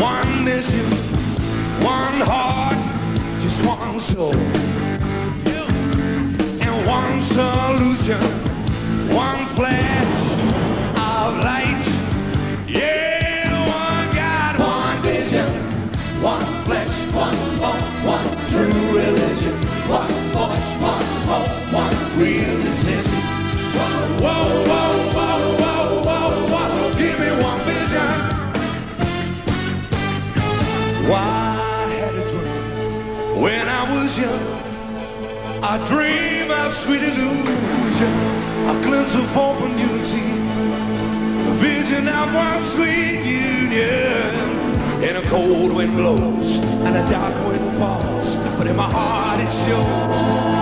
One nation, one heart, just one soul. And one solution, one flag. Why I had a dream when I was young. A dream of sweet illusion, a glimpse of hope and unity, a vision of one sweet union. And a cold wind blows and a dark wind falls, but in my heart it shows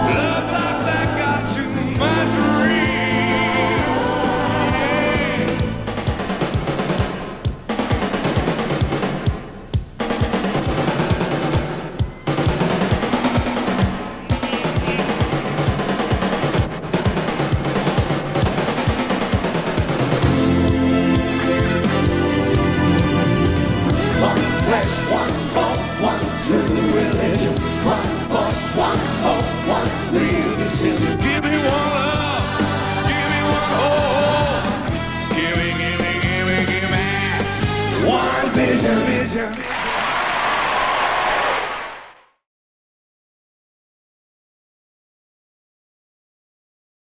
hope, give